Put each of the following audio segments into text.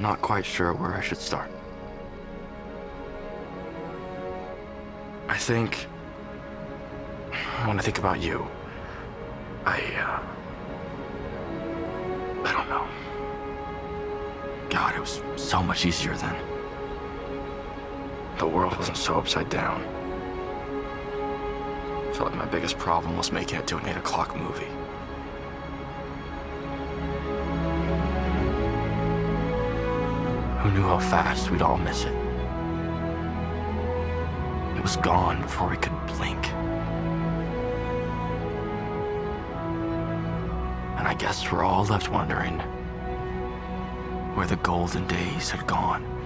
not quite sure where I should start. I think. When I think about you, I, uh. I don't know. God, it was so much easier then. The world wasn't so upside down. I felt like my biggest problem was making it to an 8 o'clock movie. Who knew how fast we'd all miss it? It was gone before we could blink. And I guess we're all left wondering where the golden days had gone.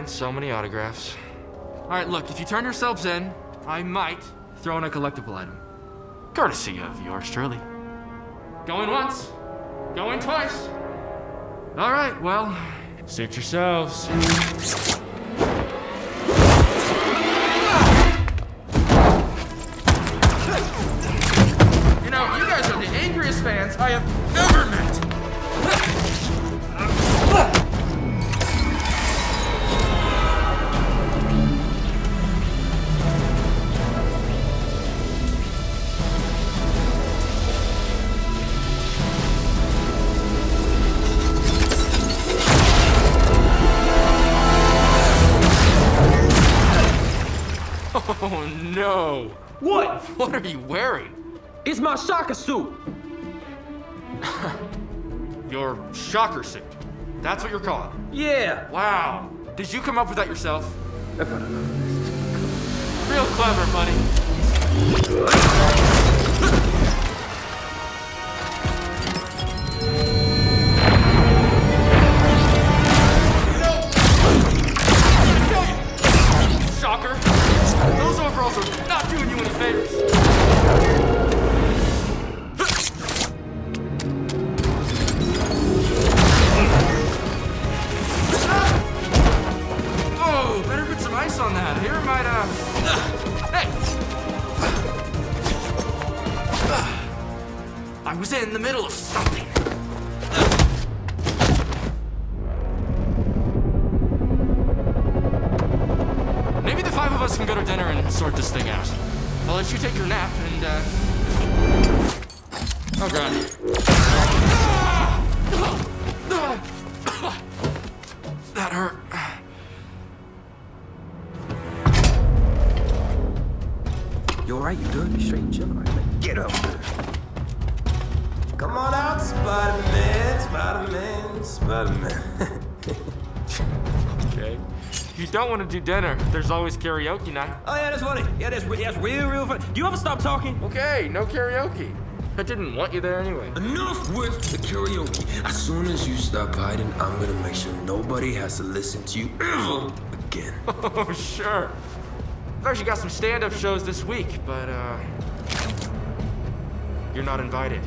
Can only sign so many autographs. All right, look, if you turn yourselves in, I might throw in a collectible item. Courtesy of yours truly. Going once, going twice. All right, well, suit yourselves. My shocker suit. Your shocker suit. That's what you're calling. Yeah. Wow. Did you come up with that yourself? Real clever, buddy. On that. Here might, uh. Hey! I was in the middle of something. Maybe the five of us can go to dinner and sort this thing out. I'll let you take your nap and, uh. Oh, God. That good? Straight? Get up. Come on out, Spider-Man, Spider-Man, Spider-Man. Okay. If you don't want to do dinner, there's always karaoke night. Oh yeah, that's funny. Yeah, that's, that's real, real funny. Do you ever stop talking? Okay, no karaoke. I didn't want you there anyway. Enough with the karaoke. As soon as you stop hiding, I'm gonna make sure nobody has to listen to you ever again. Oh, sure. I've actually got some stand-up shows this week, but, uh... You're not invited.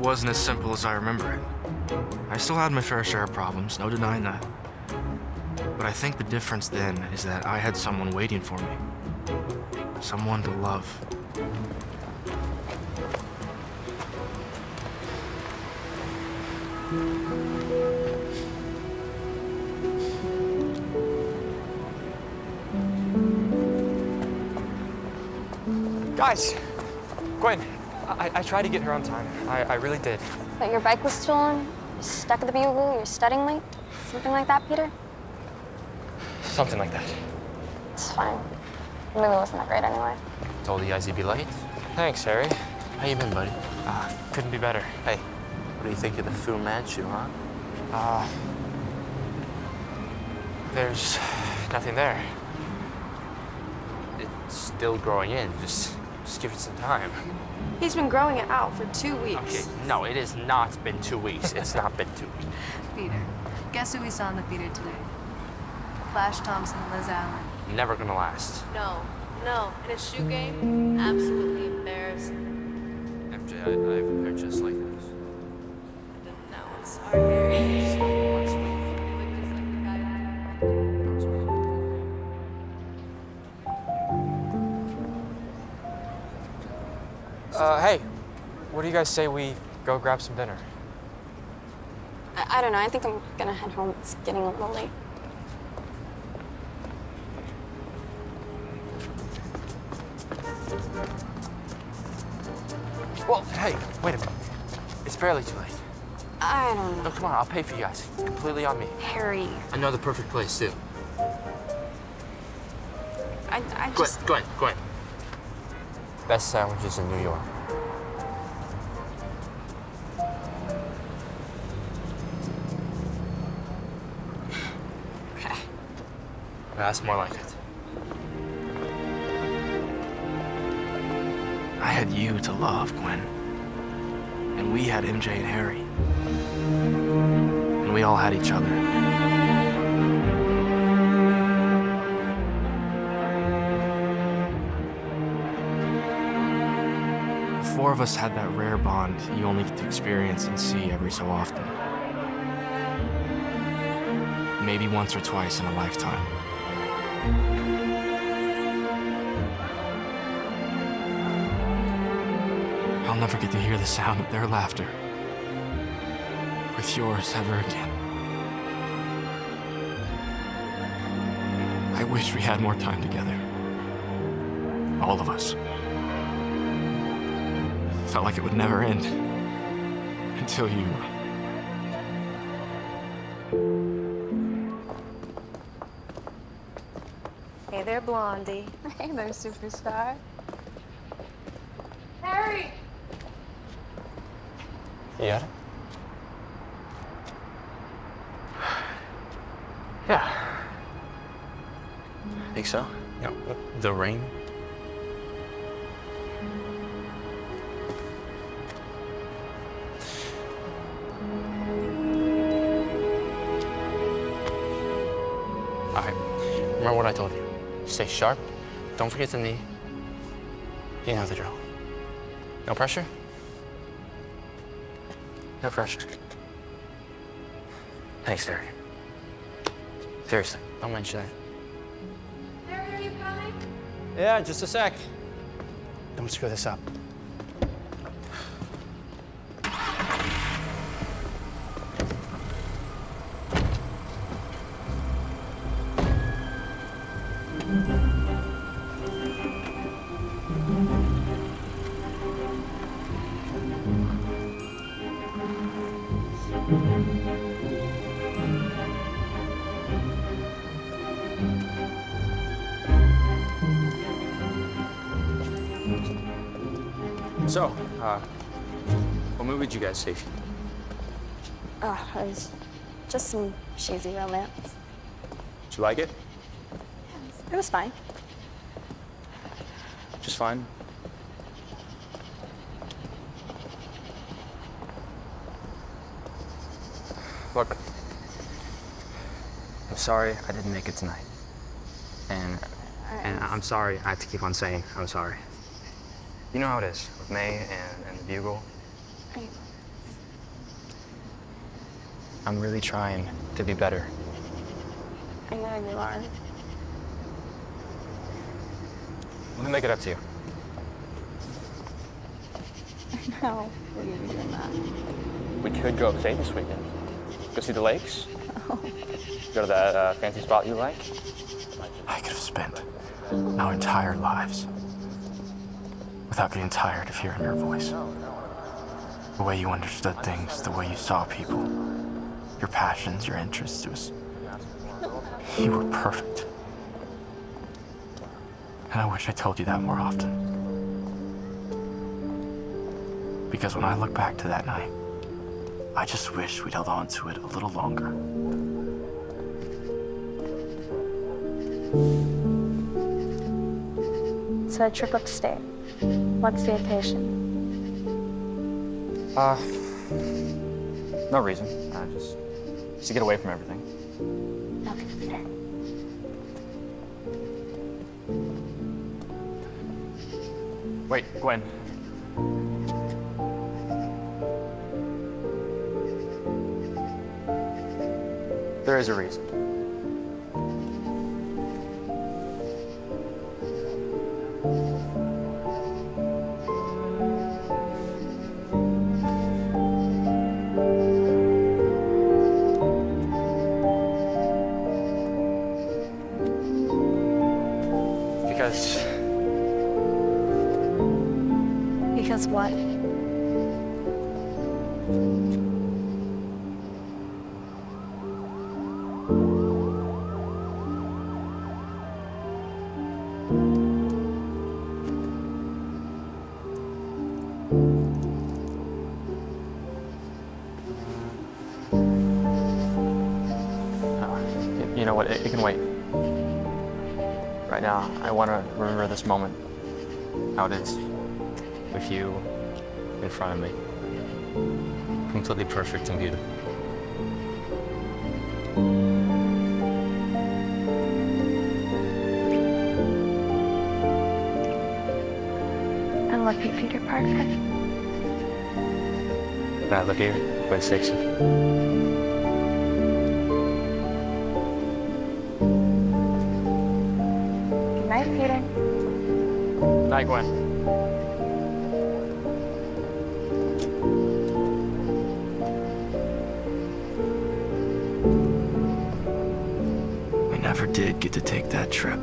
Wasn't as simple as I remember it. I still had my fair share of problems, no denying that. But I think the difference then is that I had someone waiting for me. Someone to love. Guys, I, I tried to get here on time. I, I really did. But your bike was stolen, you're stuck at the Bugle, you're studying late, something like that, Peter? Something like that. It's fine. The movie wasn't that great anyway. Told you guys you'd be late. Thanks, Harry. How you been, buddy? Uh, couldn't be better. Hey, what do you think of the Fu Manchu, huh? Uh, there's nothing there. It's still growing in. Just, just give it some time. He's been growing it out for two weeks. Okay, no, it has not been two weeks. It's not been two weeks. Peter, guess who we saw in the theater today? Flash Thompson, and Liz Allen. Never gonna last. No, no. In a shoe game, absolutely embarrassing. MJ, I, I have a pair just like this. I didn't know. I'm sorry, Harry. Uh, hey, what do you guys say we go grab some dinner? I, I don't know, I think I'm gonna head home. It's getting a little late. Well, hey, wait a minute. It's barely too late. I don't know. No, come on, I'll pay for you guys. Completely on me. Harry, I know the perfect place, too. I, I go just... Gwen, Gwen. Best sandwiches in New York. Okay. That's more like it. I had you to love, Gwen. And we had MJ and Harry. And we all had each other. Four of us had that rare bond you only get to experience and see every so often. Maybe once or twice in a lifetime. I'll never get to hear the sound of their laughter with yours ever again. I wish we had more time together. All of us. Felt like it would never end until you. Hey there, Blondie. Hey there, superstar. Harry! You got it? Yeah. Think so? Yeah. The ring? Sharp. Don't forget the knee. You know the drill. No pressure? No pressure. Thanks, Derek. Seriously, don't mention that. Harry, are you coming? Yeah, just a sec. Don't screw this up. You guys see? Oh, ah, it was just some cheesy romance. Did you like it? It was fine. Just fine. Look, I'm sorry I didn't make it tonight. And and I'm sorry I have to keep on saying I'm sorry. You know how it is with May and, and the Bugle. I, I'm really trying to be better. I know you are. Let me make it up to you. No, we're gonna doing that. We could go upstate this weekend. Go see the lakes. Go to that uh, fancy spot you like. I could have spent our entire lives without getting tired of hearing your voice. The way you understood things, the way you saw people, your passions, your interests. It was. You were perfect. And I wish I told you that more often. Because when I look back to that night, I just wish we'd held on to it a little longer. So a trip upstate. What's the occasion? Uh, no reason. Uh, just, just to get away from everything. Okay, Wait, Gwen. There is a reason. This moment. How it is. With you in front of me. Completely perfect and beautiful. I love you, Peter Parker. Look here, Gwen Stacy. Night, Gwen. We never did get to take that trip.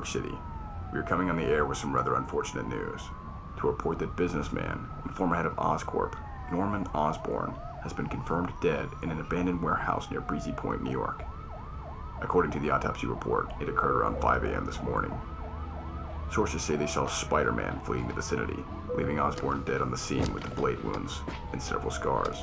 York City. We are coming on the air with some rather unfortunate news to report that businessman and former head of Oscorp, Norman Osborn, has been confirmed dead in an abandoned warehouse near Breezy Point, New York. According to the autopsy report, it occurred around 5 a.m. this morning. Sources say they saw Spider Man fleeing the vicinity, leaving Osborn dead on the scene with the blade wounds and several scars.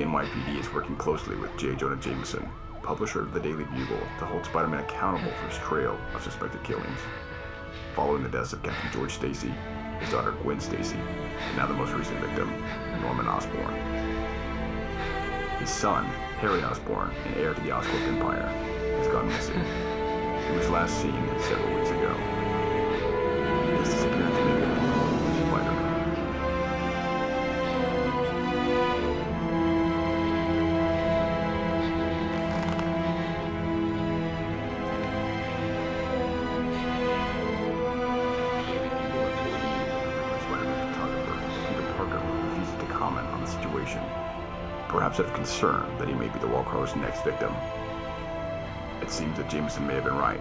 The NYPD is working closely with J. Jonah Jameson, publisher of the Daily Bugle, to hold Spider Man accountable for his trail of suspected killings. Following the deaths of Captain George Stacy, his daughter Gwen Stacy, and now the most recent victim, Norman Osborn. His son, Harry Osborn, an heir to the Oscorp Empire, has gone missing. He was last seen several weeks ago. His disappearance concern that he may be the Wallcrawler's next victim. It seems that Jameson may have been right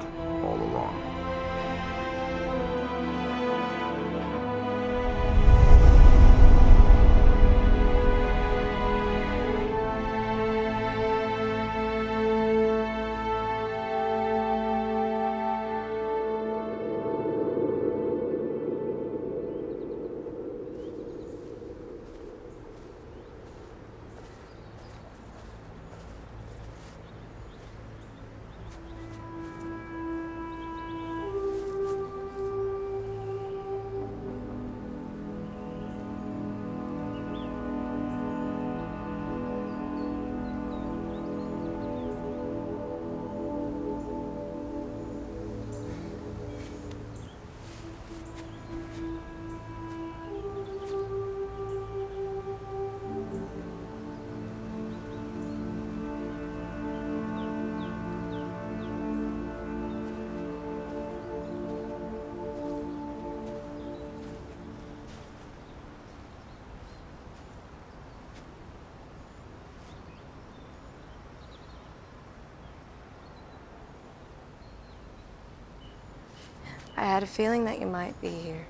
I had a feeling that you might be here.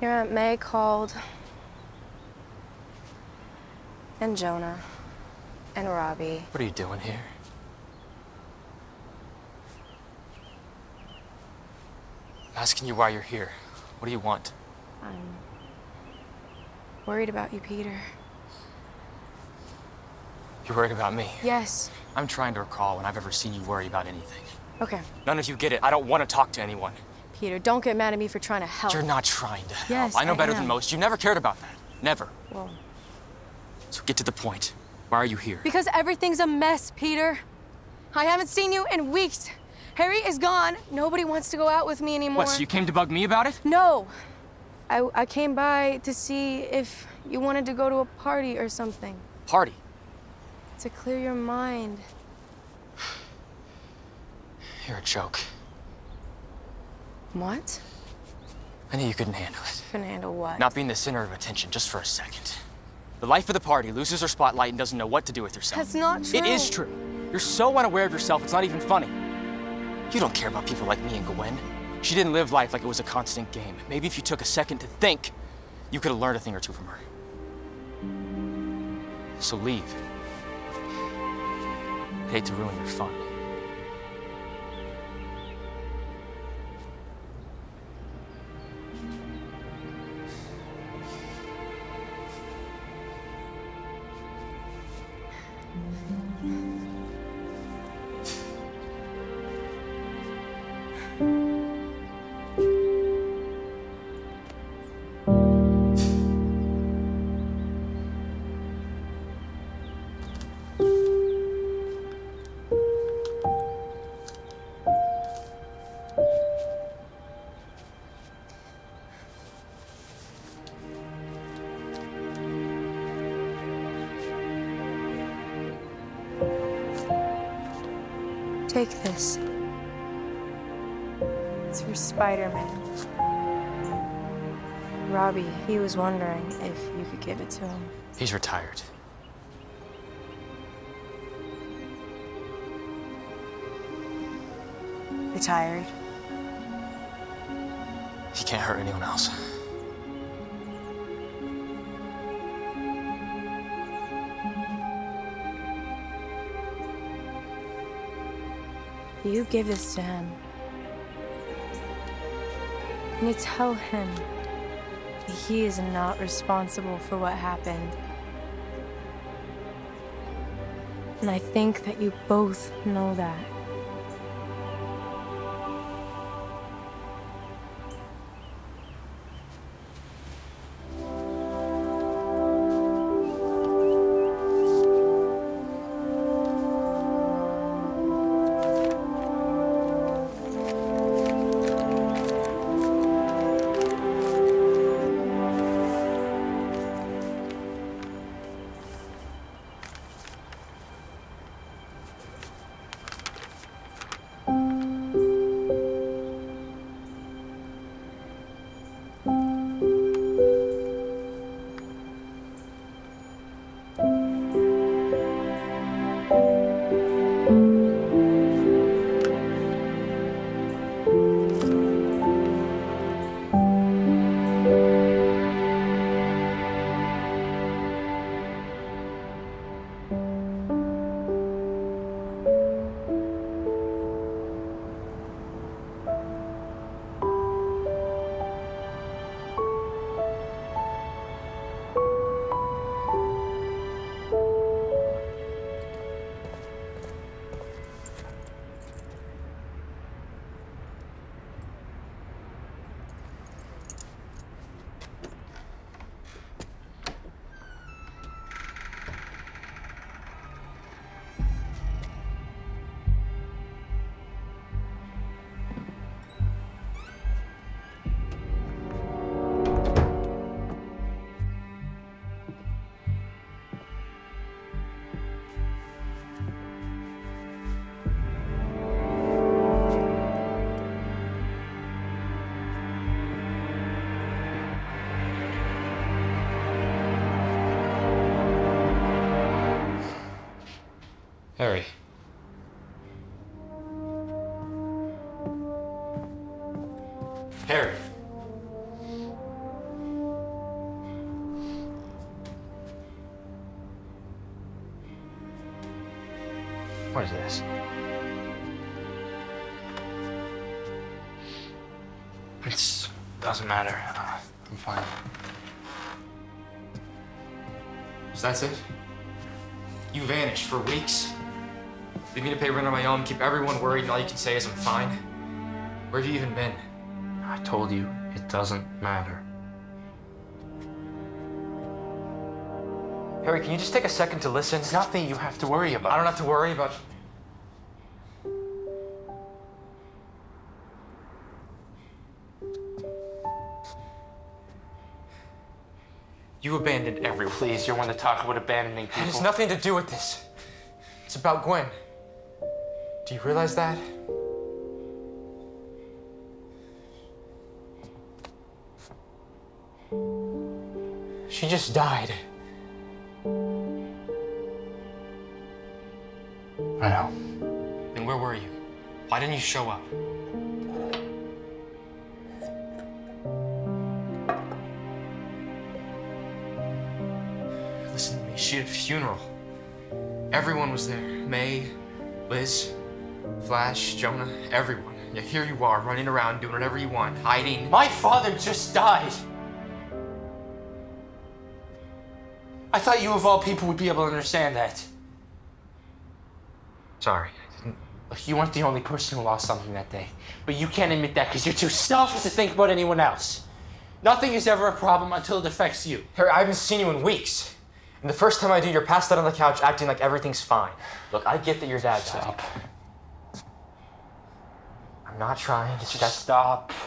Your Aunt May called. And Jonah. And Robbie. What are you doing here? I'm asking you why you're here. What do you want? I'm worried about you, Peter. You're worried about me. Yes. I'm trying to recall when I've ever seen you worry about anything. Okay. None of you get it. I don't want to talk to anyone. Peter, don't get mad at me for trying to help. You're not trying to help. Yes, I know I better am. than most. You never cared about that. Never. Well, So get to the point. Why are you here? because everything's a mess, Peter. I haven't seen you in weeks. Harry is gone. Nobody wants to go out with me anymore. What, so you came to bug me about it? No. I, I came by to see if you wanted to go to a party or something. Party. To clear your mind. You're a joke. What? I knew you couldn't handle it. Couldn't handle what? Not being the center of attention just for a second. The life of the party loses her spotlight and doesn't know what to do with herself. That's not true. It is true. You're so unaware of yourself, it's not even funny. You don't care about people like me and Gwen. She didn't live life like it was a constant game. Maybe if you took a second to think, you could have learned a thing or two from her. So leave. Hate to ruin your fun. Take this. It's for Spider-Man. Robbie, he was wondering if you could give it to him. He's retired. Retired. He can't hurt anyone else. You give this to him. And you tell him that he is not responsible for what happened. And I think that you both know that. Doesn't matter. Uh, I'm fine. So that's it? You vanished for weeks. Leave me to pay rent on my own, keep everyone worried, and all you can say is I'm fine. Where have you even been? I told you it doesn't matter. Harry, can you just take a second to listen? It's nothing you have to worry about. I don't have to worry about. You abandoned everyone. Please, you're one to talk about abandoning people. It has nothing to do with this. It's about Gwen. Do you realize that? She just died. I know. Then where were you? Why didn't you show up? Listen to me. She had a funeral. Everyone was there. May, Liz, Flash, Jonah, everyone. Yeah, here you are, running around, doing whatever you want, hiding. My father just died. I thought you, of all people, would be able to understand that. Sorry, I didn't. Look, you weren't the only person who lost something that day. But you can't admit that because you're too selfish to think about anyone else. Nothing is ever a problem until it affects you. Harry, I haven't seen you in weeks. And the first time I do, you're passed out on the couch acting like everything's fine. Look, I get that your dad died. Stop. I'm not trying. It's Just just. stop.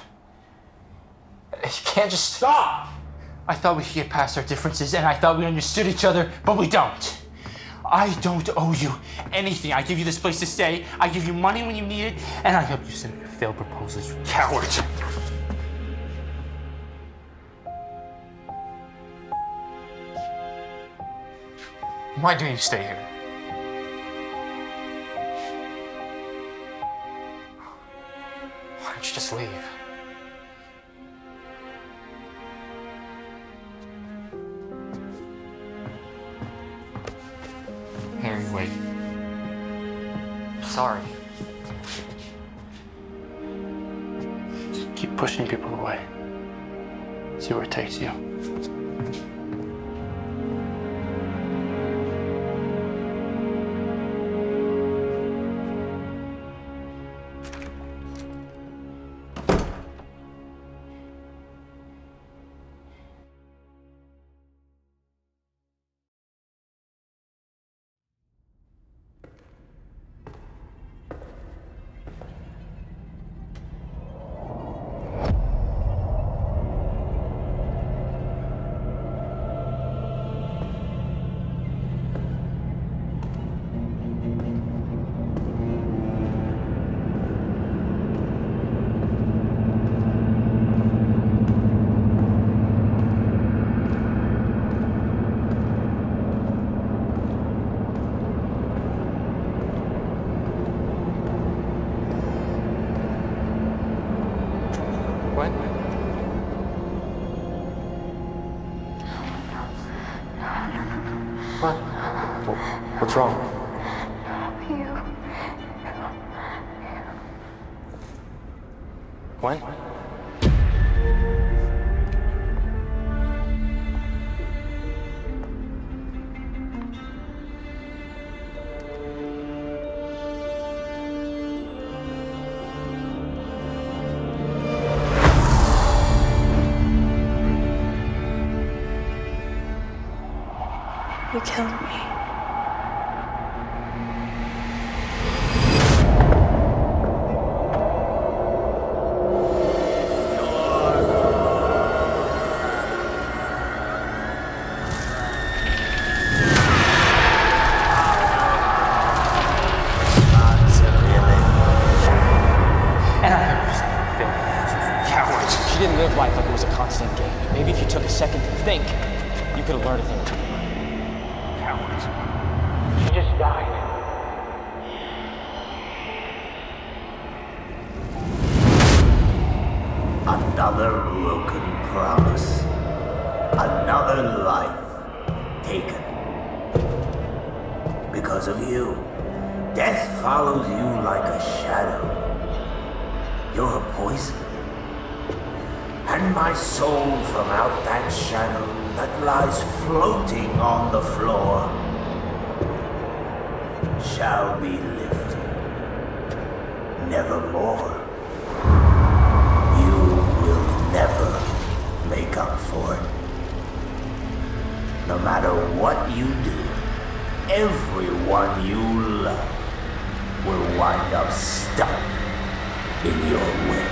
You can't just stop! I thought we could get past our differences and I thought we understood each other, but we don't. I don't owe you anything. I give you this place to stay, I give you money when you need it, and I help you send your failed proposals, you coward. Why do you stay here? Why don't you just leave? Harry, wait. Sorry. Just keep pushing people away. See where it takes you. Shall be lifted. Nevermore. You will never make up for it. No matter what you do, everyone you love will wind up stuck in your web.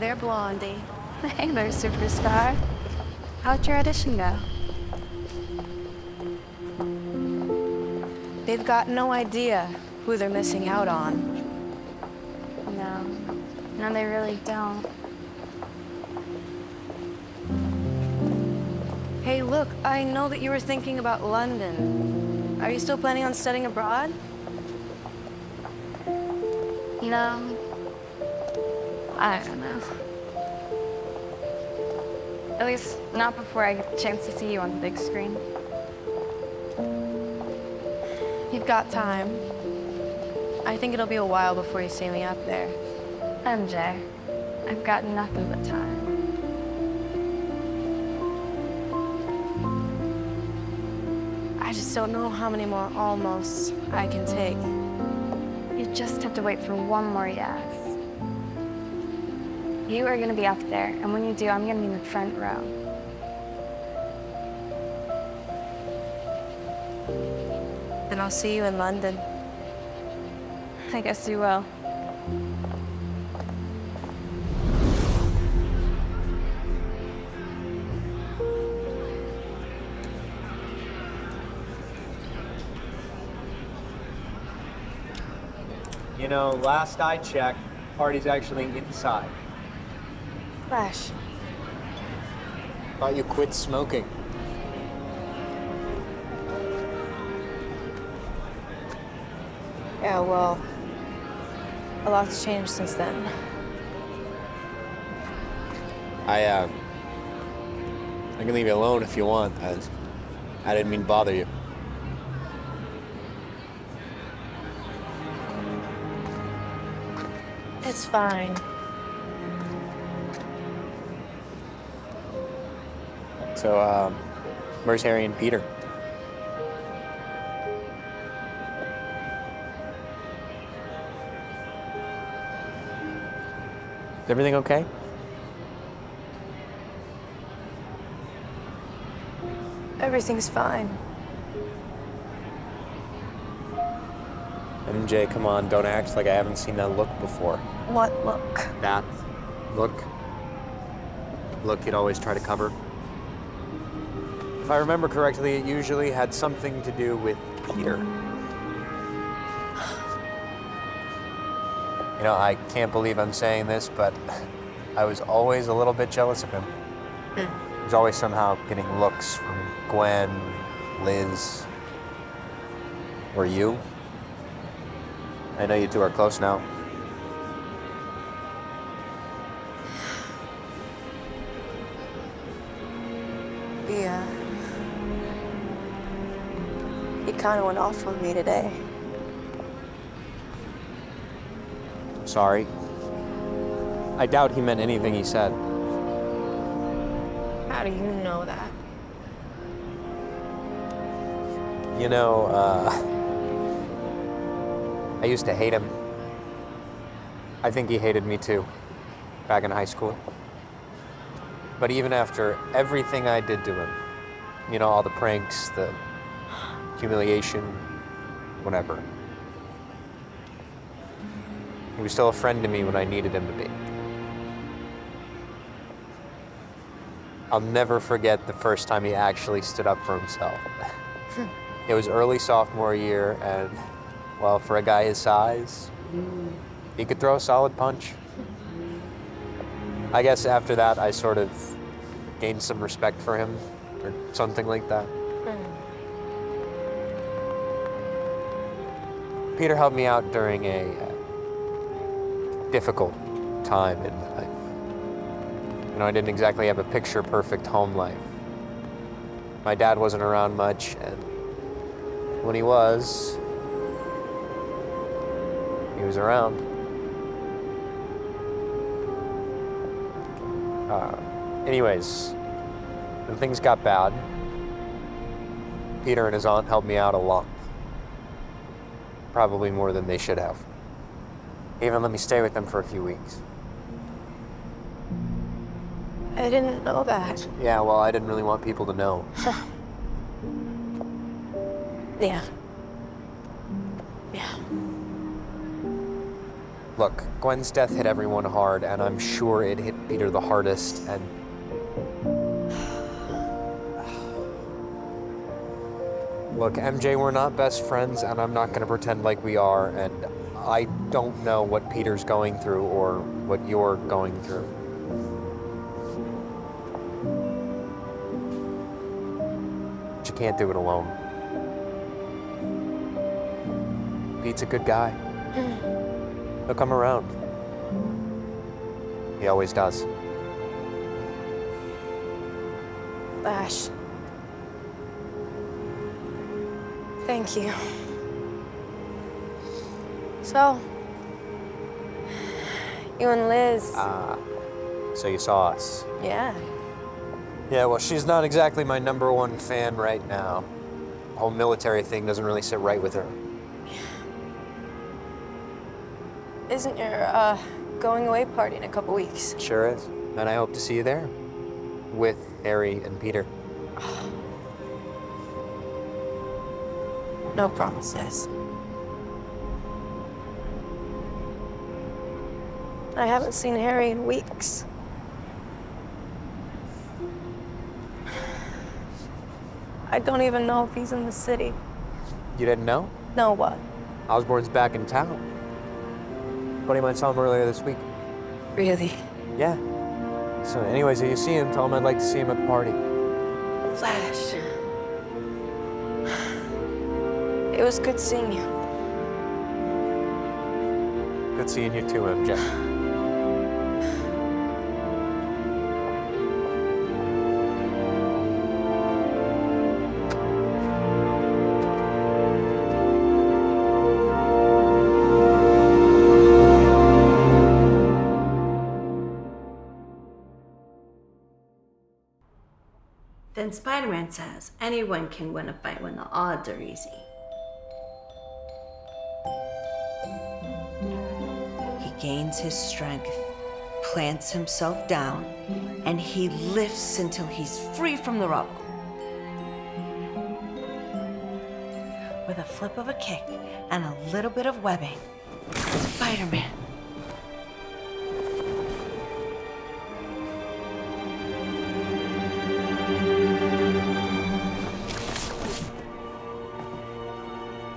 There, Blondie. Hey there, superstar. How'd your audition go? They've got no idea who they're missing out on. No. No, they really don't. Hey, look, I know that you were thinking about London. Are you still planning on studying abroad? No. I don't know. At least not before I get the chance to see you on the big screen. You've got time. I think it'll be a while before you see me up there. MJ, I've got nothing but time. I just don't know how many more almosts I can take. You just have to wait for one more yes. You are gonna be up there, and when you do, I'm gonna be in the front row. Then I'll see you in London. I guess you will. You know, last I checked, party's actually inside. Flash. Thought you quit smoking. Yeah, well, a lot's changed since then. I, uh, I can leave you alone if you want. I, I didn't mean to bother you. It's fine. So, um, where's Harry and Peter? Is everything okay? Everything's fine. MJ, come on, don't act like I haven't seen that look before. What look? That look. Look you'd always try to cover. If I remember correctly, it usually had something to do with Peter. You know, I can't believe I'm saying this, but I was always a little bit jealous of him. He was always somehow getting looks from Gwen, Liz, or you. I know you two are close now. Kind of went off on me today. I'm sorry. I doubt he meant anything he said. How do you know that? You know, uh, I used to hate him. I think he hated me too, back in high school. But even after everything I did to him, you know, all the pranks, the humiliation, whatever, he was still a friend to me when I needed him to be. I'll never forget the first time he actually stood up for himself. It was early sophomore year, and well, for a guy his size, he could throw a solid punch. I guess after that, I sort of gained some respect for him, or something like that. Peter helped me out during a uh, difficult time in my life. You know, I didn't exactly have a picture perfect home life. My dad wasn't around much, and when he was, he was around. Uh, anyways, when things got bad, Peter and his aunt helped me out a lot. Probably more than they should have. Even let me stay with them for a few weeks. I didn't know that. Yeah, well, I didn't really want people to know. Yeah. Yeah. Look, Gwen's death hit everyone hard, and I'm sure it hit Peter the hardest, and. Look, MJ, we're not best friends, and I'm not gonna pretend like we are, and I don't know what Peter's going through or what you're going through. But you can't do it alone. Pete's a good guy. Mm. He'll come around. He always does. Ash. Thank you. So, you and Liz. Ah, so you saw us. yeah. Yeah, well, she's not exactly my number one fan right now. The whole military thing doesn't really sit right with her. Isn't your uh, going away party in a couple weeks? Sure is. And I hope to see you there. With Harry and Peter. No promises. I haven't seen Harry in weeks. I don't even know if he's in the city. You didn't know? No, what? Osborn's back in town. Buddy mine saw him earlier this week. Really? Yeah. So, anyways, if you see him, tell him I'd like to see him at the party. Flash. It was good seeing you. Good seeing you too, MJ. Then Spider Man says anyone can win a fight when the odds are easy. He gains his strength, plants himself down, and he lifts until he's free from the rubble. With a flip of a kick and a little bit of webbing, Spider Man.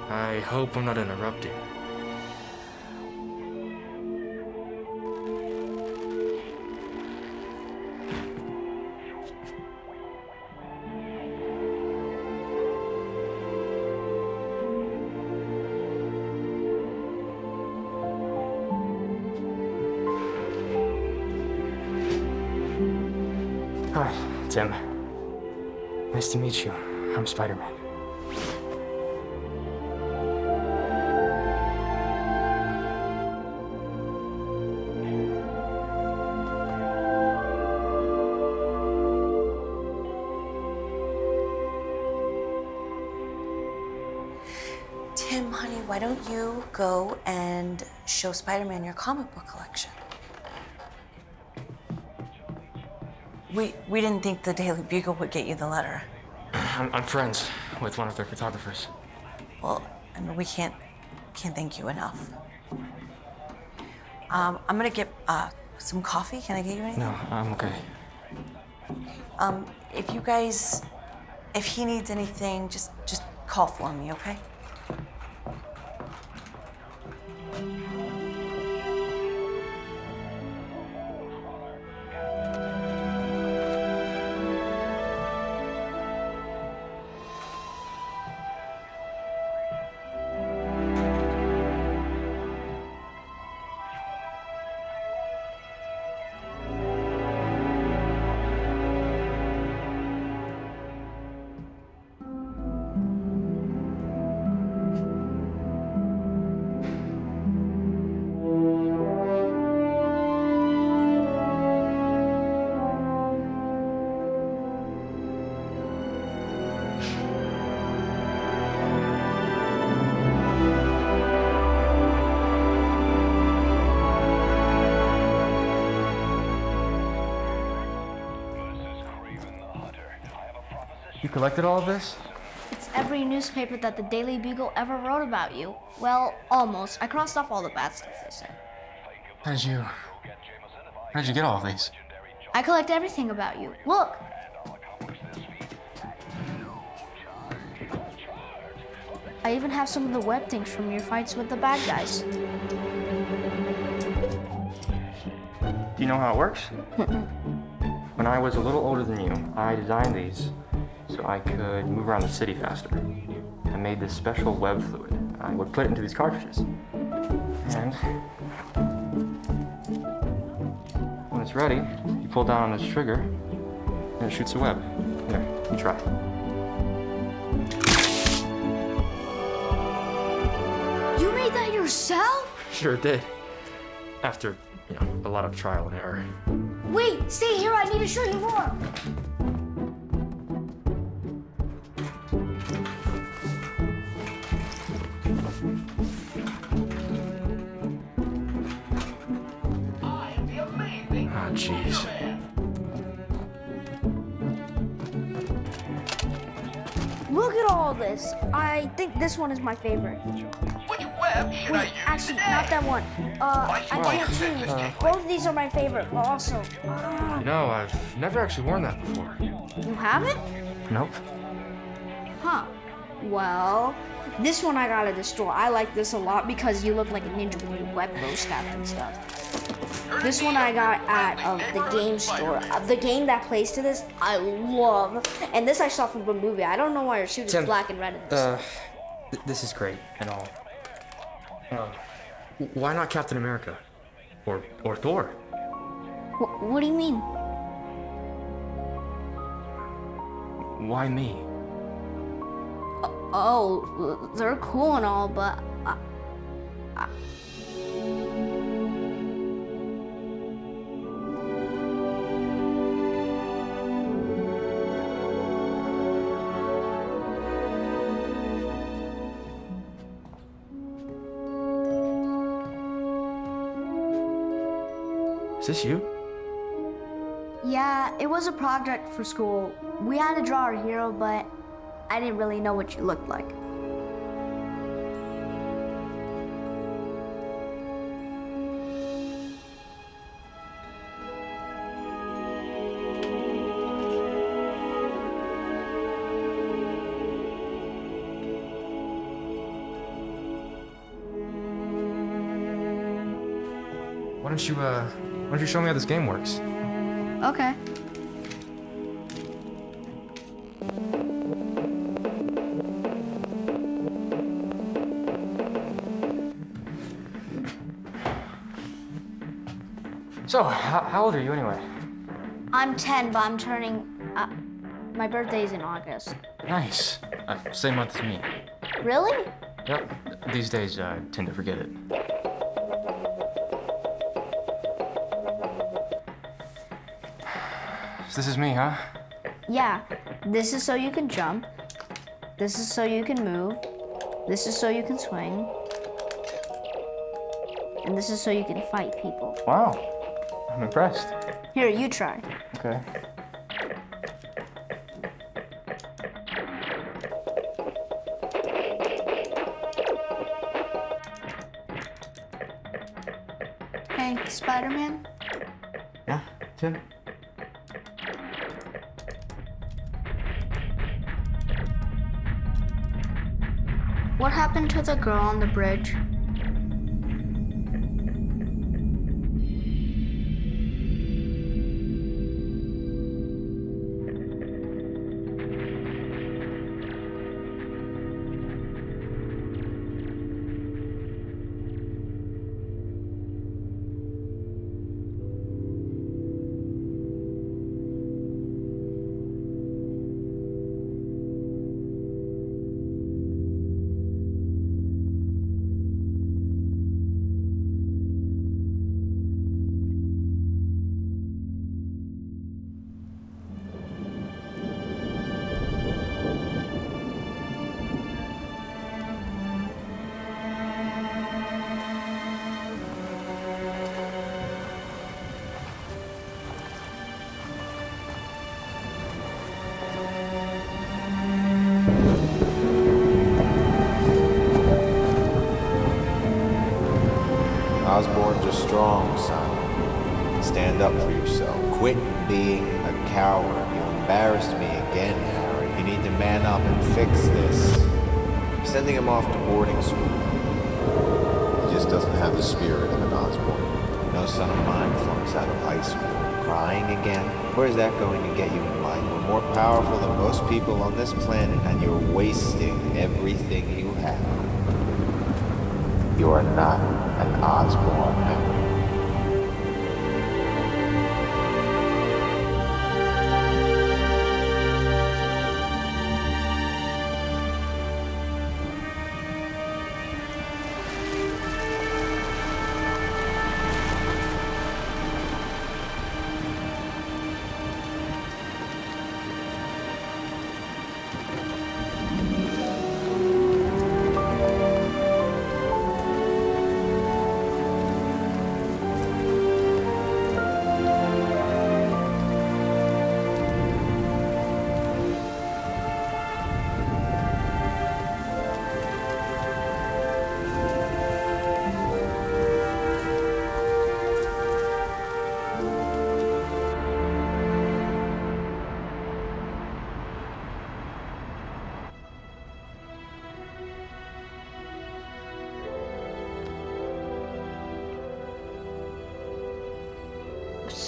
I hope I'm not interrupting. To meet you. I'm Spider-Man. Tim, honey, why don't you go and show Spider Man your comic book collection? We, we didn't think the Daily Bugle would get you the letter. I'm, I'm friends with one of their photographers. Well, I mean, we can't can't thank you enough. Um, I'm gonna get uh, some coffee. Can I get you anything? No, I'm okay. Um, if you guys, if he needs anything, just just call for me, okay? Collected all of this? It's every newspaper that the Daily Bugle ever wrote about you. Well, almost. I crossed off all the bad stuff they said. How did you... How did you get all of these? I collect everything about you. Look. I even have some of the web things from your fights with the bad guys. Do you know how it works? when I was a little older than you, I designed these so I could move around the city faster. I made this special web fluid. I would put it into these cartridges. And when it's ready, you pull down on this trigger and it shoots a web. Here, you try. You made that yourself? Sure did. After, you know, a lot of trial and error. Wait, stay here. I need to show you more. Look at all this. I think this one is my favorite. Which web should I Wait, use actually, today? not that one. Uh, I can't choose. Both of these are my favorite, but also. Ah, You know, I've never actually worn that before. you haven't? Nope. Huh. Well, this one I got at the store. I like this a lot because you look like a ninja when you web those stuff and stuff. This one I got at um, the game store. Uh, the game that plays to this, I love. And this I saw from the movie. I don't know why your suit is Tim, black and red in this. Uh, th- this is great and all. Uh, Why not Captain America? Or, or Thor? Wh- what do you mean? Why me? Oh, they're cool and all, but I, I, Is this you? yeah, it was a project for school. We had to draw our hero, but I didn't really know what you looked like. Why don't you, uh, don't you show me how this game works? Okay. So, how, how old are you anyway? I'm 10, but I'm turning. Uh, my birthday's in August. Nice. Uh, same month as me. Really? Yep. These days, I tend to forget it. This is me, huh? Yeah. This is so you can jump. This is so you can move. This is so you can swing. And this is so you can fight people. Wow. I'm impressed. Here, you try. Okay. Hey, Spider Man? Yeah, Tim? Happened to the girl on the bridge?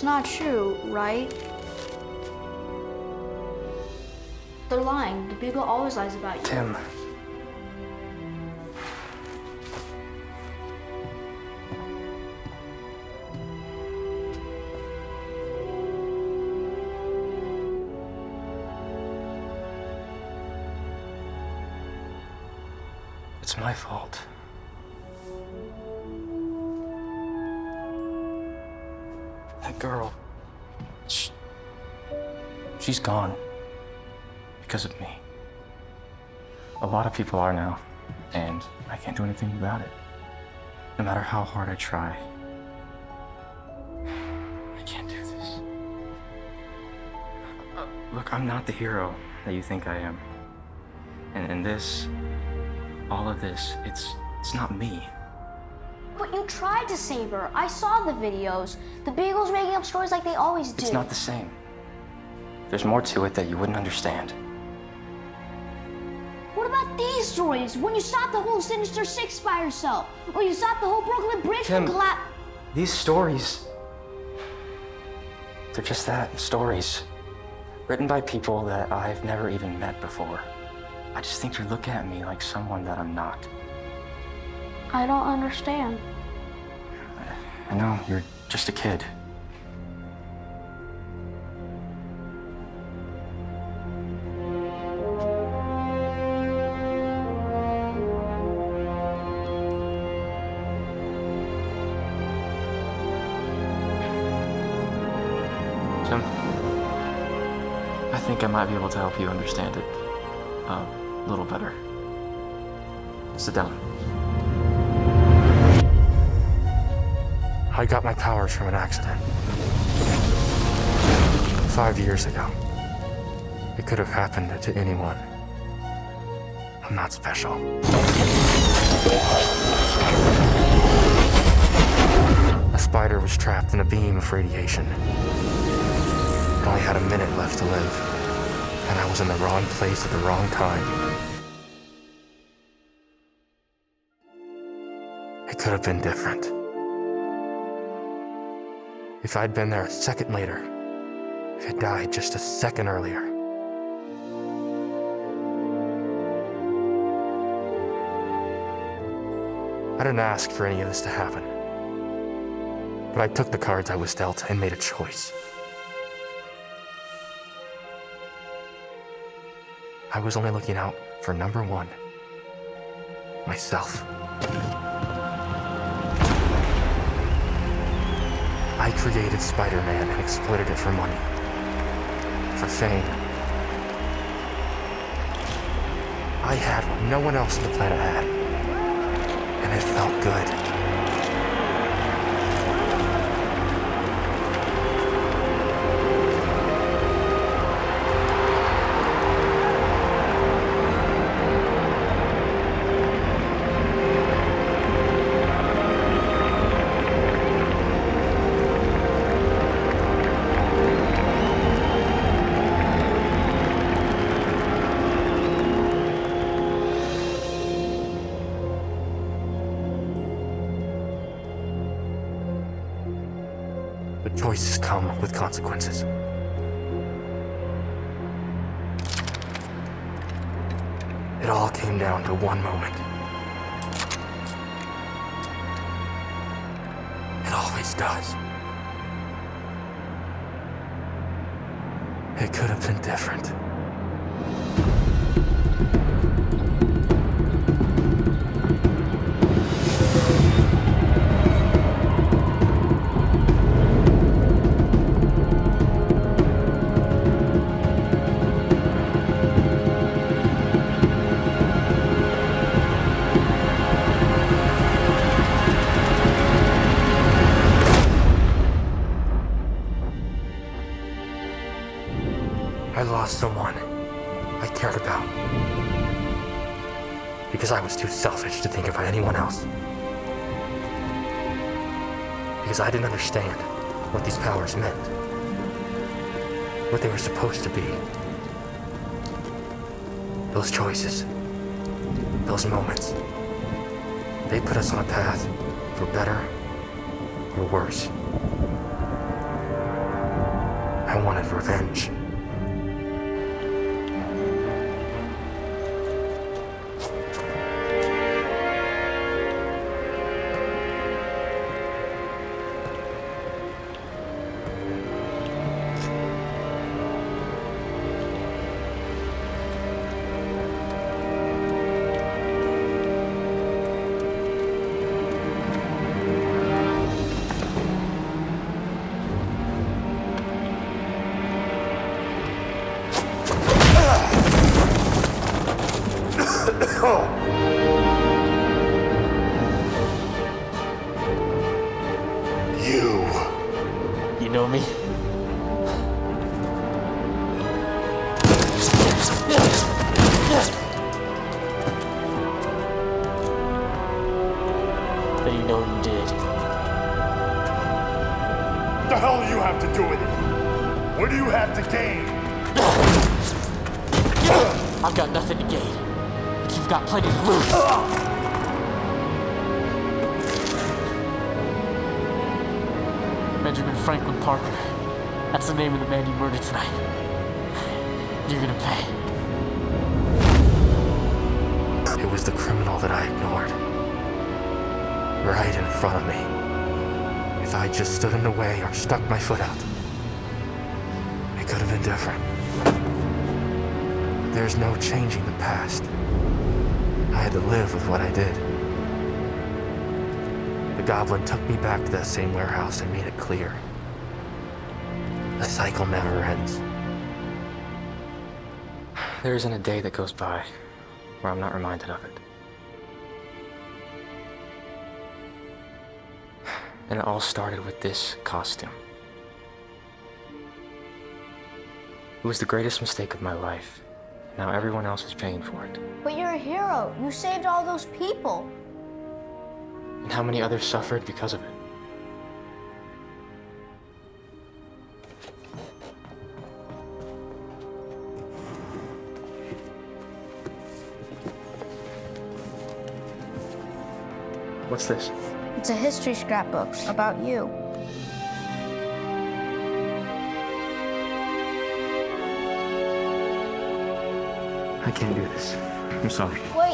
Not true, right? They're lying. The Bugle always lies about you. Tim. Girl. She, she's gone. Because of me. A lot of people are now, and I can't do anything about it. No matter how hard I try. I can't do this. Uh, Look, I'm not the hero that you think I am. And, and this, all of this, it's it's not me. But you tried to save her. I saw the videos. The Bugle's making up stories like they always do. It's not the same. There's more to it that you wouldn't understand. What about these stories? When you stopped the whole Sinister Six by yourself, or you stopped the whole Brooklyn Bridge Tim. from collapse. These stories, they're just that stories. Written by people that I've never even met before. I just think you're looking at me like someone that I'm not. I don't understand. I know, you're just a kid. Jim, I think I might be able to help you understand it uh, a little better. Sit down. I got my powers from an accident. Five years ago. It could have happened to anyone. I'm not special. A spider was trapped in a beam of radiation. It only had a minute left to live, and I was in the wrong place at the wrong time. It could have been different. If I'd been there a second later, if it died just a second earlier. I didn't ask for any of this to happen. But I took the cards I was dealt and made a choice. I was only looking out for number one myself. Created Spider Man and exploited it for money, for fame. I had what no one else on the planet had, and it felt good. Consequences. It all came down to one moment. Because I didn't understand what these powers meant. What they were supposed to be. Those choices. Those moments. They put us on a path for better or worse. I wanted revenge. There's no changing the past. I had to live with what I did. The goblin took me back to that same warehouse and made it clear. The cycle never ends. There isn't a day that goes by where I'm not reminded of it. And it all started with this costume. It was the greatest mistake of my life. Now everyone else is paying for it. But you're a hero. You saved all those people. And how many others suffered because of it? What's this? It's a history scrapbook about you. I can't do this. I'm sorry. Wait,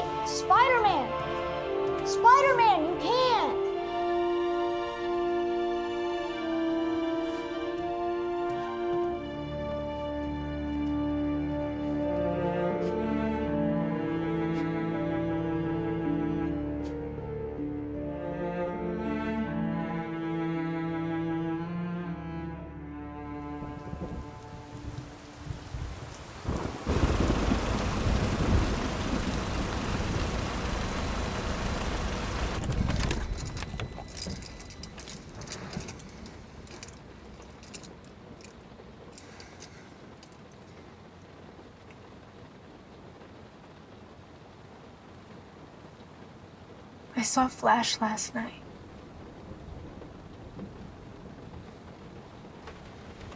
saw Flash last night.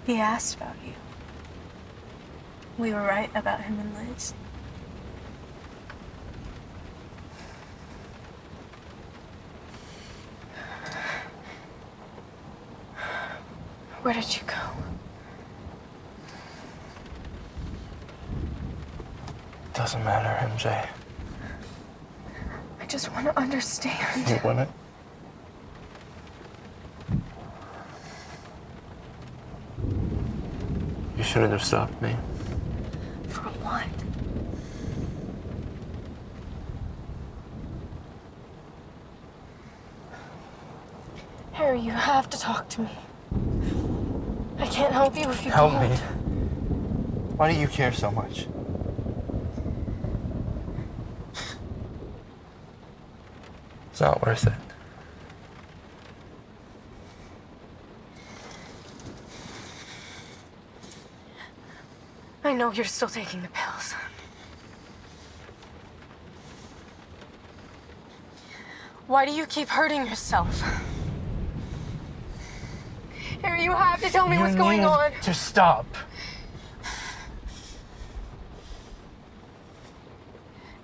He asked about you. We were right about him and Liz. Where did you go? Doesn't matter, MJ. I just want to understand. You want it? You shouldn't have stopped me. For what? Harry, you have to talk to me. I can't help you if you Help don't. Help me. Why do you care so much? It's not worth it. I know you're still taking the pills. Why do you keep hurting yourself? Harry, you have to tell me You what's going need on. To stop.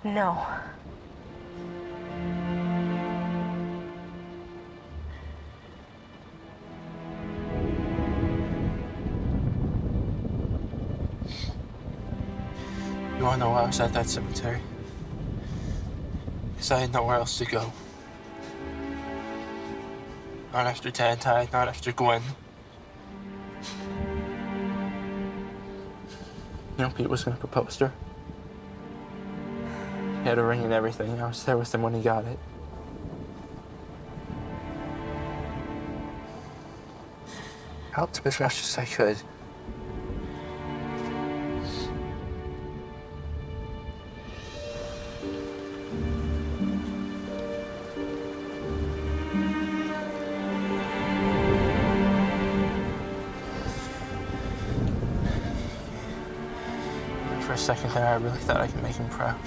No. Wanna know why I was at that cemetery? Because I had nowhere else to go. Not after Dad died, not after Gwen. You know, Pete was gonna propose to her. He had a ring and everything. I was there with him when he got it. Helped him as much as I could. I really thought I could make him proud.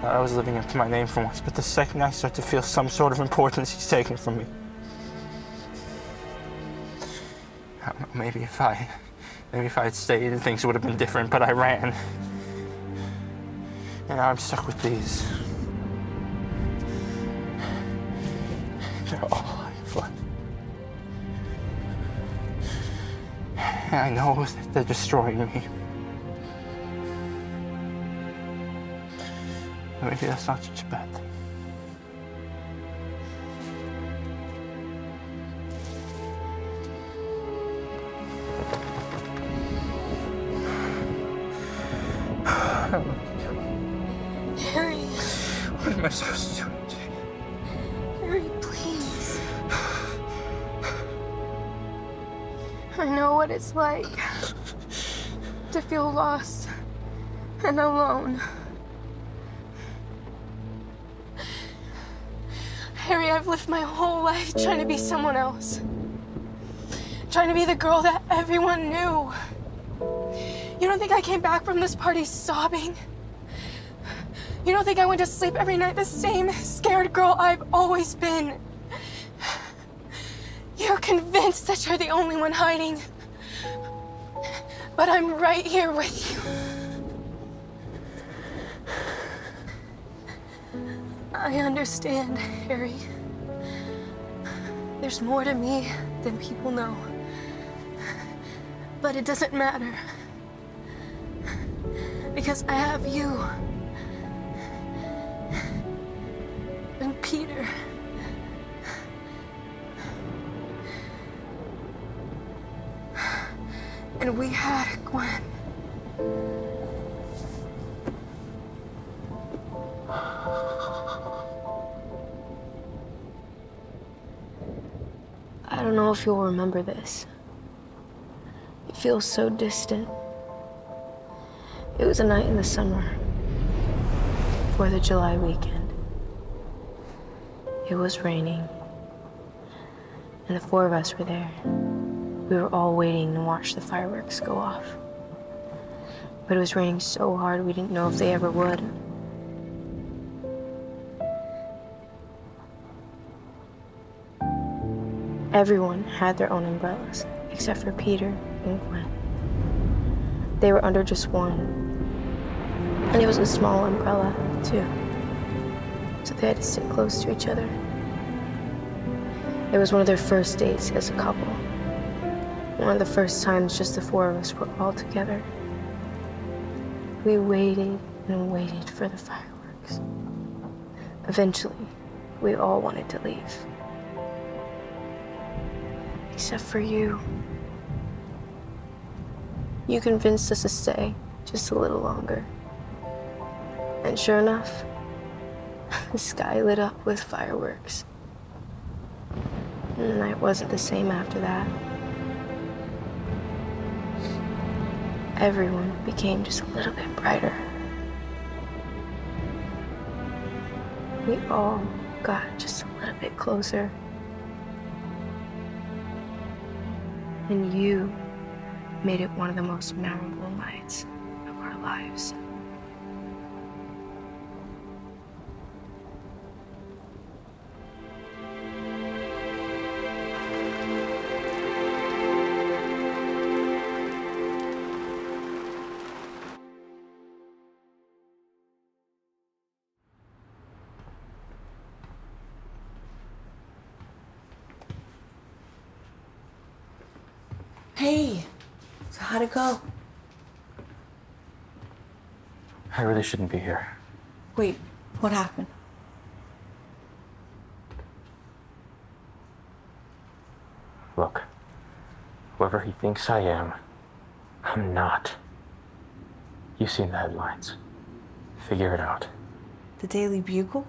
Thought I was living up to my name for once, but the second I start to feel some sort of importance, he's taken from me. I don't know, maybe if I, maybe if I had stayed, things would have been different, but I ran. And now I'm stuck with these. They're all I have left. I know that they're destroying me. That's not such a bad thing. I don't know what to do. Harry, What am I supposed to do? Harry, please. I know what it's like to feel lost and alone. I've lived my whole life trying to be someone else. Trying to be the girl that everyone knew. You don't think I came back from this party sobbing? You don't think I went to sleep every night the same scared girl I've always been? You're convinced that you're the only one hiding. But I'm right here with you. I understand, Harry. There's more to me than people know. But it doesn't matter. Because I have you. And Peter. And we had Gwen. Don't know if you'll remember this. It feels so distant. It was a night in the summer, Fourth of July weekend. It was raining, and the four of us were there. We were all waiting to watch the fireworks go off. But it was raining so hard we didn't know if they ever would. Everyone had their own umbrellas, except for Peter and Gwen. They were under just one. And it was a small umbrella, too. So they had to sit close to each other. It was one of their first dates as a couple. One of the first times just the four of us were all together. We waited and waited for the fireworks. Eventually, we all wanted to leave. Except for you. You convinced us to stay just a little longer. And sure enough, the sky lit up with fireworks. And the night wasn't the same after that. Everyone became just a little bit brighter. We all got just a little bit closer. And you made it one of the most memorable nights of our lives. How'd go? I really shouldn't be here. Wait, what happened? Look, whoever he thinks I am, I'm not. You've seen the headlines. Figure it out. The Daily Bugle?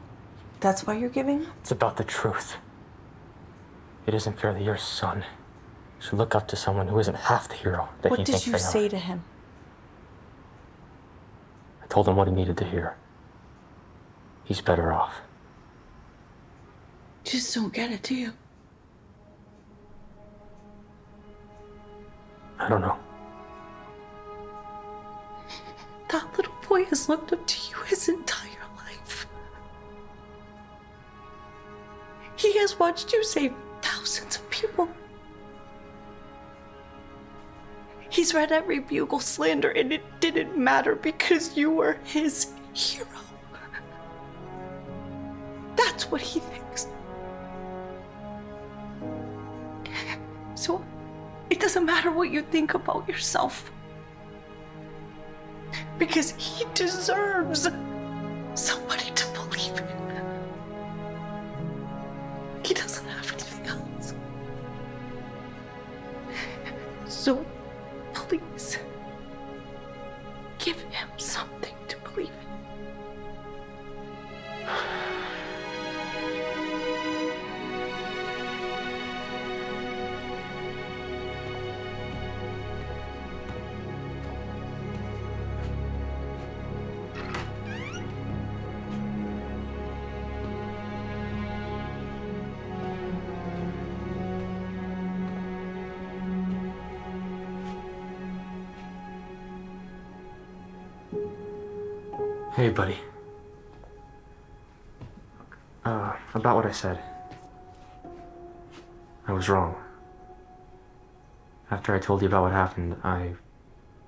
That's why you're giving? It's about the truth. It isn't fair that your son should look up to someone who isn't half the hero that he What thinks did you they say to him? I told him what he needed to hear. He's better off. Just don't get it, do you? I don't know. That little boy has looked up to you his entire life. He has watched you save thousands of people. He's read every bugle slander, and it didn't matter because you were his hero. That's what he thinks. So it doesn't matter what you think about yourself. Because he deserves somebody to believe in. He doesn't have anything else. So I said. I was wrong. After I told you about what happened, I.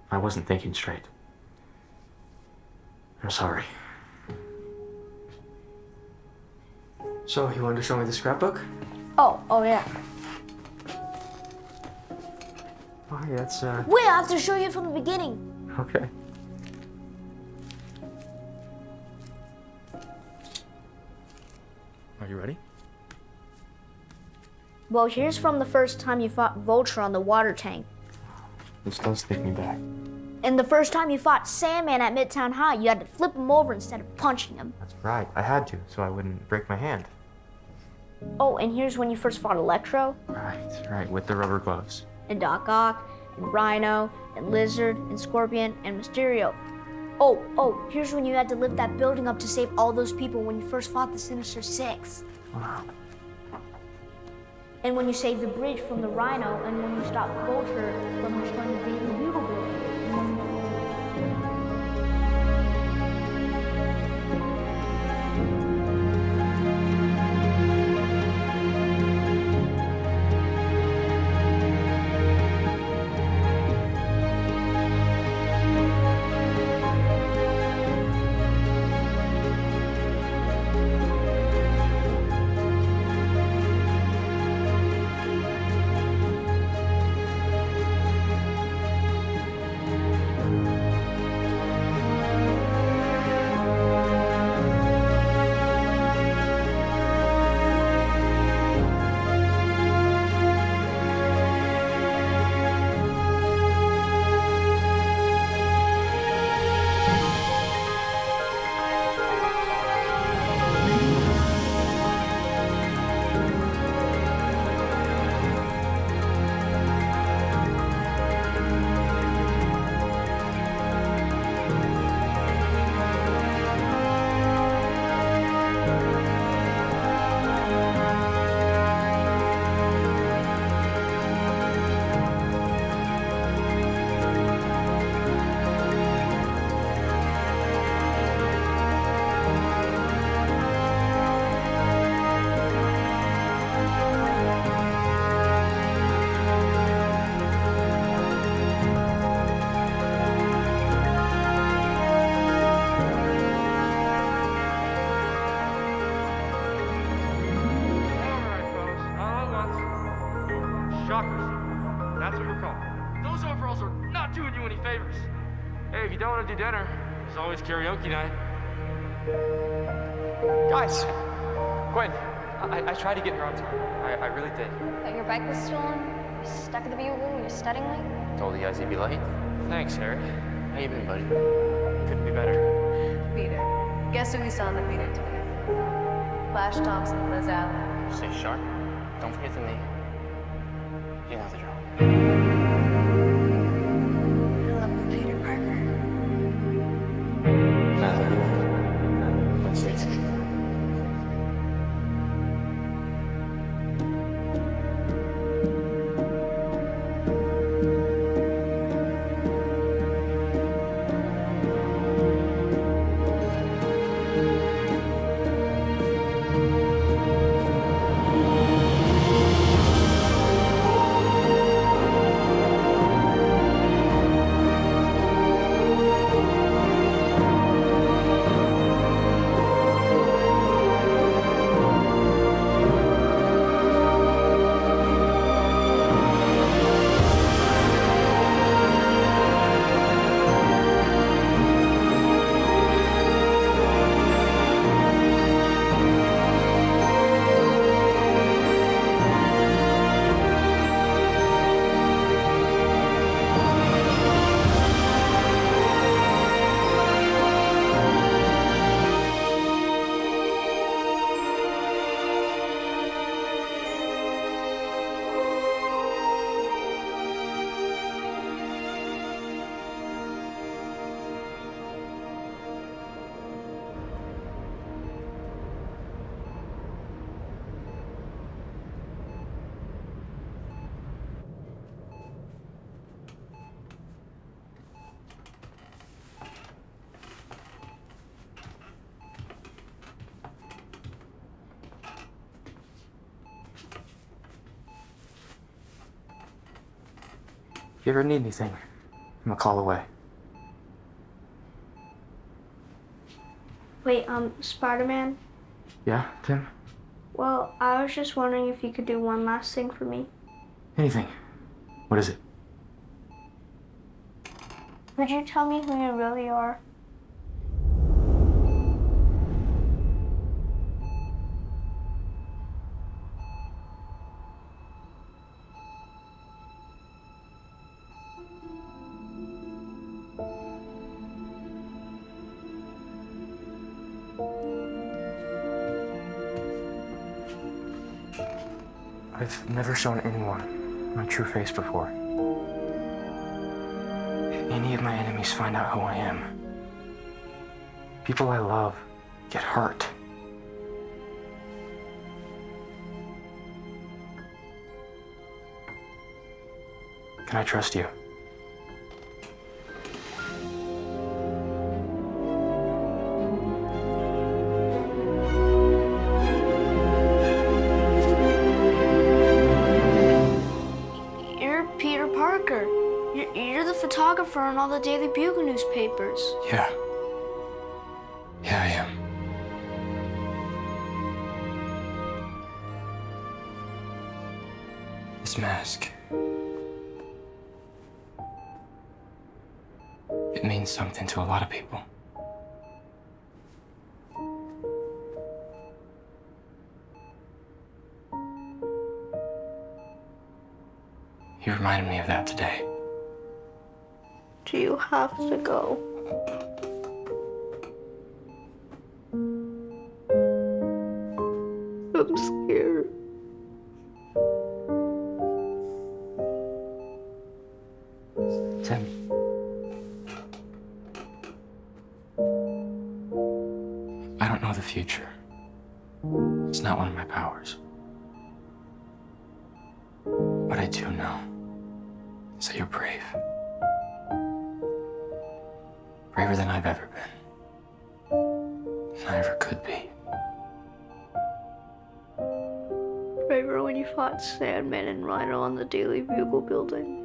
I wasn't thinking straight. I'm sorry. So, you wanted to show me the scrapbook? Oh, oh yeah. Oh, yeah, that's, uh. Wait, I have to show you from the beginning. Okay. You ready? Well, here's from the first time you fought Vulture on the water tank. This does take me back. And the first time you fought Sandman at Midtown High, you had to flip him over instead of punching him. That's right. I had to, so I wouldn't break my hand. Oh, and here's when you first fought Electro, Right, right, with the rubber gloves. and Doc Ock, and Rhino, and Lizard, and Scorpion, and Mysterio. Oh, oh, here's when you had to lift that building up to save all those people when you first fought the Sinister Six. Wow. And when you saved the bridge from the Rhino, and when you stopped Vulture from destroying the Daily karaoke night. Guys, Gwen, I, I tried to get her on time. I, I really did. But your bike was stolen, you're stuck at the Bugle, you're studying late. Told the guys you'd be late. Thanks, Harry. How you been, buddy? Couldn't be better. Peter. Guess who we saw in the theater today? Flash Thompson, Liz Allen. Stay sharp. Don't forget the knee. You know the drill. You ever need anything, I'm a call away. Wait, um, Spider-Man? Yeah, Tim? Well, I was just wondering if you could do one last thing for me. Anything. What is it? Would you tell me who you really are? I've never shown anyone my true face before. If any of my enemies find out who I am, people I love get hurt. Can I trust you? Daily Bugle newspapers. Yeah. Yeah, I am. This mask. It means something to a lot of people. You have Daily Bugle building.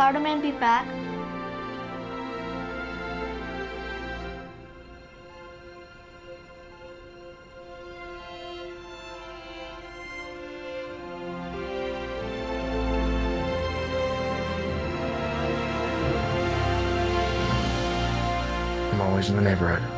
Spider-Man be back? I'm always in the neighborhood.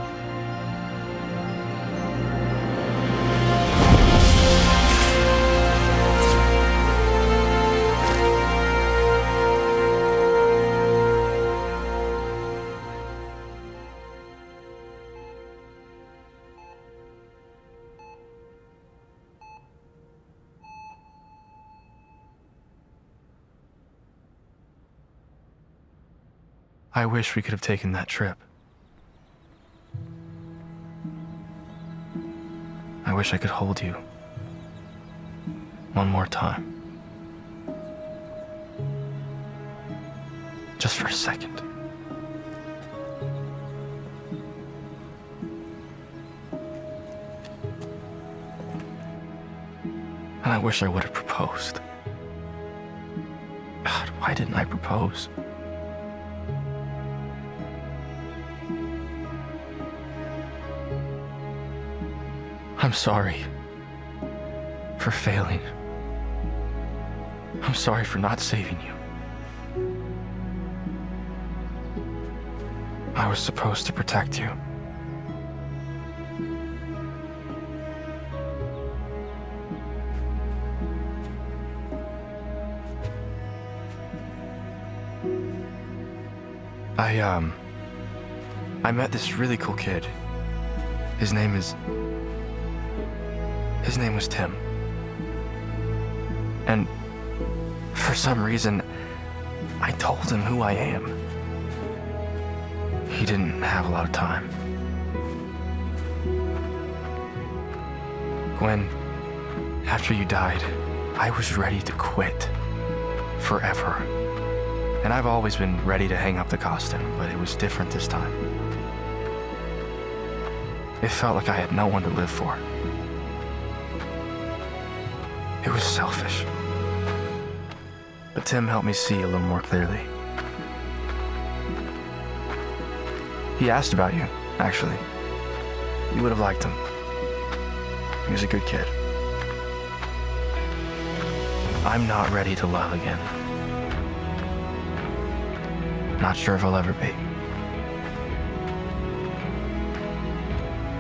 I wish we could have taken that trip. I wish I could hold you. One more time. Just for a second. And I wish I would have proposed. God, why didn't I propose? I'm sorry for failing. I'm sorry for not saving you. I was supposed to protect you. I, um, I met this really cool kid. His name is his name was Tim. And for some reason, I told him who I am. He didn't have a lot of time. Gwen, after you died, I was ready to quit. Forever. And I've always been ready to hang up the costume, but it was different this time. It felt like I had no one to live for. It was selfish. But Tim helped me see a little more clearly. He asked about you, actually. You would have liked him. He was a good kid. I'm not ready to love again. Not sure if I'll ever be.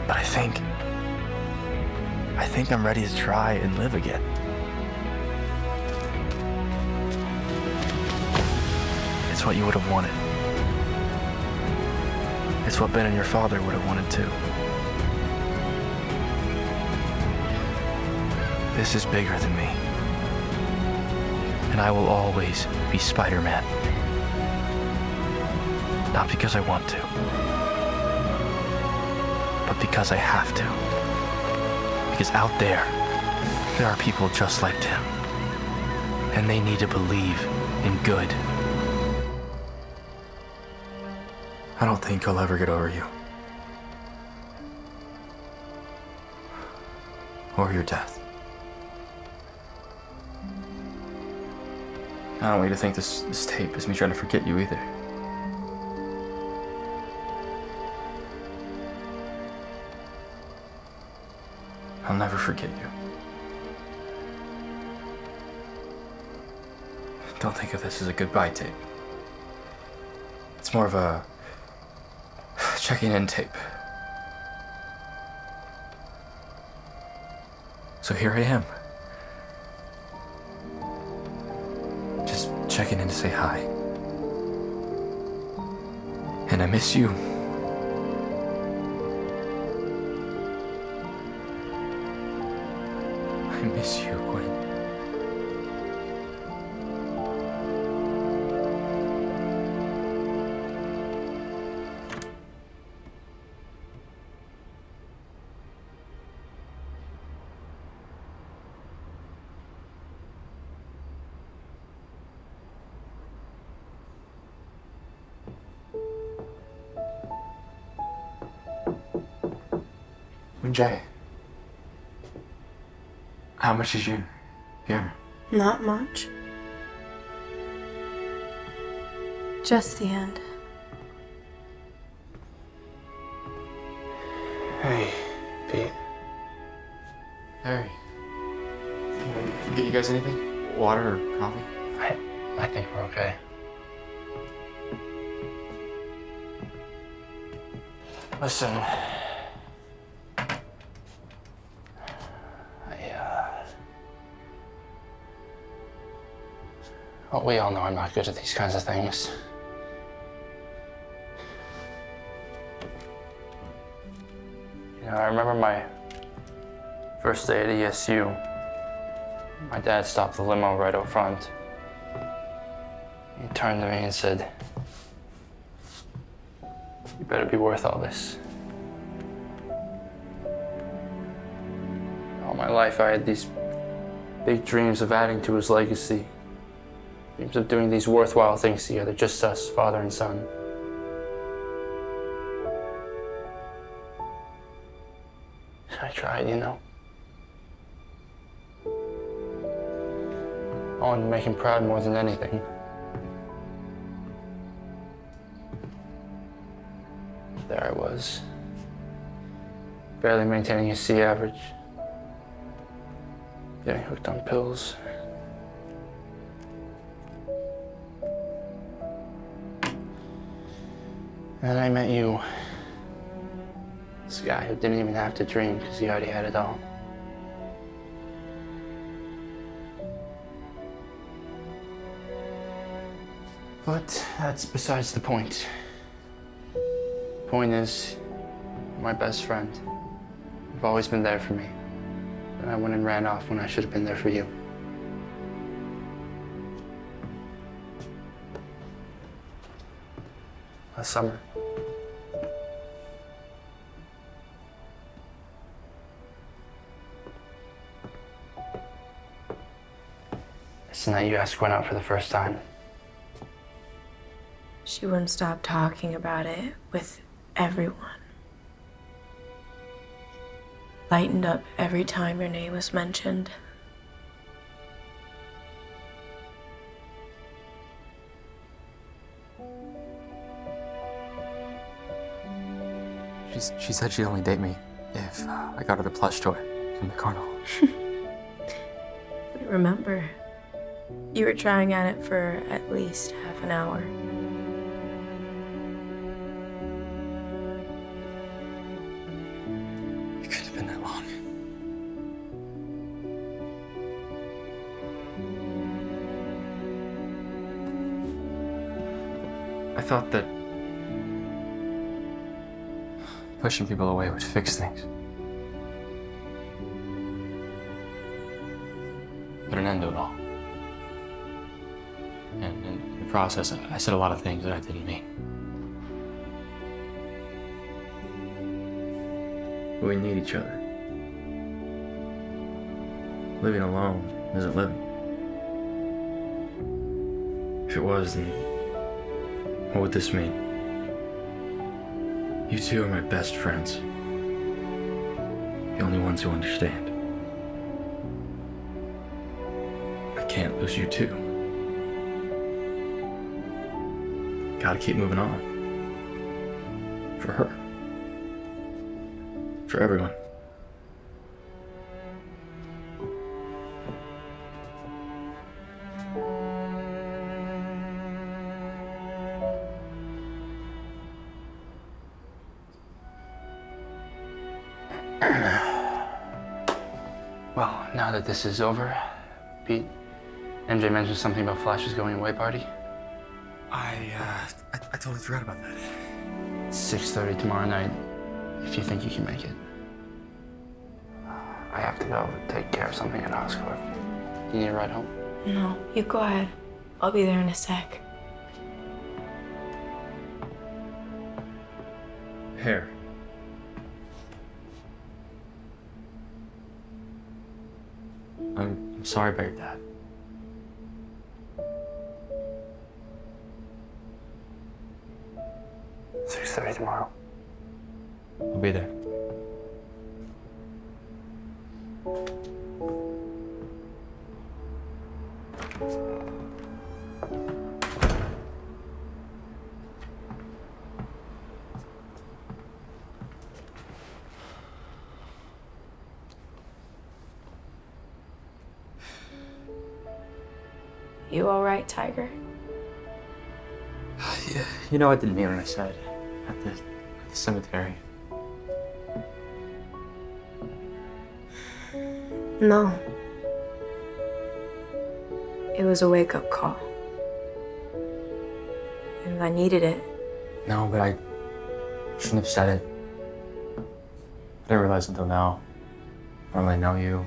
But I think. I think I'm ready to try and live again. It's what you would have wanted. It's what Ben and your father would have wanted too. This is bigger than me. And I will always be Spider Man. Not because I want to, but because I have to. Because out there, there are people just like Tim. And they need to believe in good. I don't think I'll ever get over you. Or your death. I don't want you to think this, this tape is me trying to forget you either. I'll never forget you. Don't think of this as a goodbye tape. It's more of a checking in tape. So here I am. Just checking in to say hi. And I miss you. I miss you, Gwen. Jay. How much is you give? Not much. Just the end. Hey, Pete. Harry. Can I get you guys anything? Water or coffee? I, I think we're okay. Listen. Well, we all know I'm not good at these kinds of things. You know, I remember my first day at ESU. My dad stopped the limo right out front. He turned to me and said, You better be worth all this. All my life, I had these big dreams of adding to his legacy. Dreams of doing these worthwhile things together, just us, father and son. I tried, you know. I wanted to make him proud more than anything. There I was, barely maintaining a C average, getting hooked on pills. And I met you. This guy who didn't even have to dream because he already had it all. But that's besides the point. point is, you're my best friend. You've always been there for me. And I went and ran off when I should have been there for you. Last summer. It's the night you asked Gwen out for the first time. She wouldn't stop talking about it with everyone. Lightened up every time your name was mentioned. She's, she said she'd only date me if uh, I got her the plush toy from the carnival. But remember, you were trying at it for at least half an hour. It couldn't have been that long. I thought that pushing people away would fix things. Process, I said a lot of things that I didn't mean. We need each other. Living alone isn't living. If it was, then what would this mean? You two are my best friends. The only ones who understand. I can't lose you too. Gotta keep moving on. For her. For everyone. Well, now that this is over, Pete, MJ mentioned something about Flash's going away party. I, uh, I, I totally forgot about that. 6.30 tomorrow night, if you think you can make it. I have to go take care of something at Oscorp. You need a ride home? No, you go ahead. I'll be there in a sec. Hair. I'm, I'm sorry about your dad. Six thirty tomorrow. I'll be there. You all right, Tiger? Yeah, you know I didn't mean what I said at the, at the cemetery. No. It was a wake up call. And I needed it. No, but I shouldn't have said it. I didn't realize until now. I don't really know you.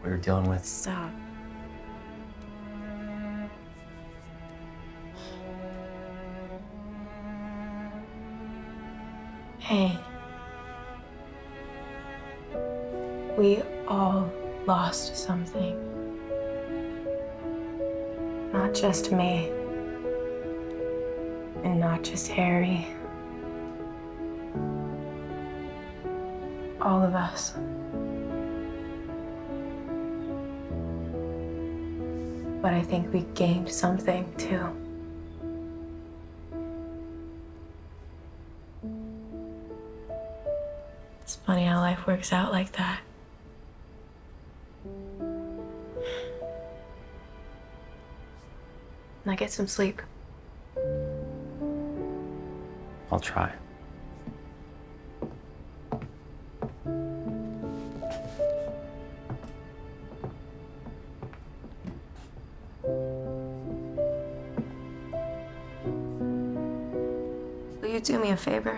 What you're dealing with. Stop. Lost something. Not just me. And not just Harry. All of us. But I think we gained something too. It's funny how life works out like that. Get some sleep. I'll try. Will you do me a favor,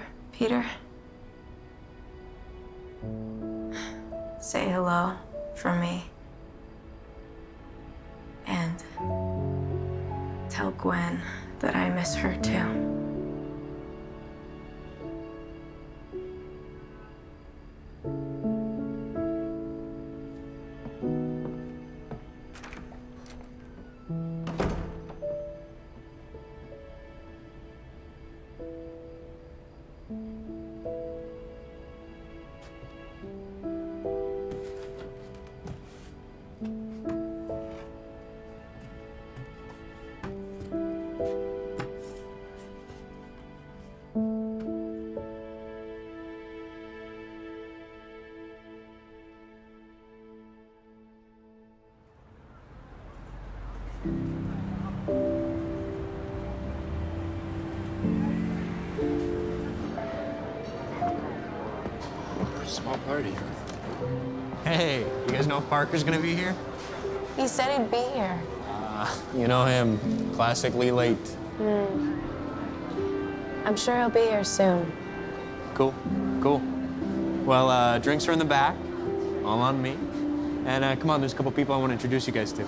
know if Parker's gonna be here? He said he'd be here. Uh, you know him, classically late. Hmm. I'm sure he'll be here soon. Cool, cool. Well, uh, drinks are in the back, all on me. And uh, come on, there's a couple people I want to introduce you guys to.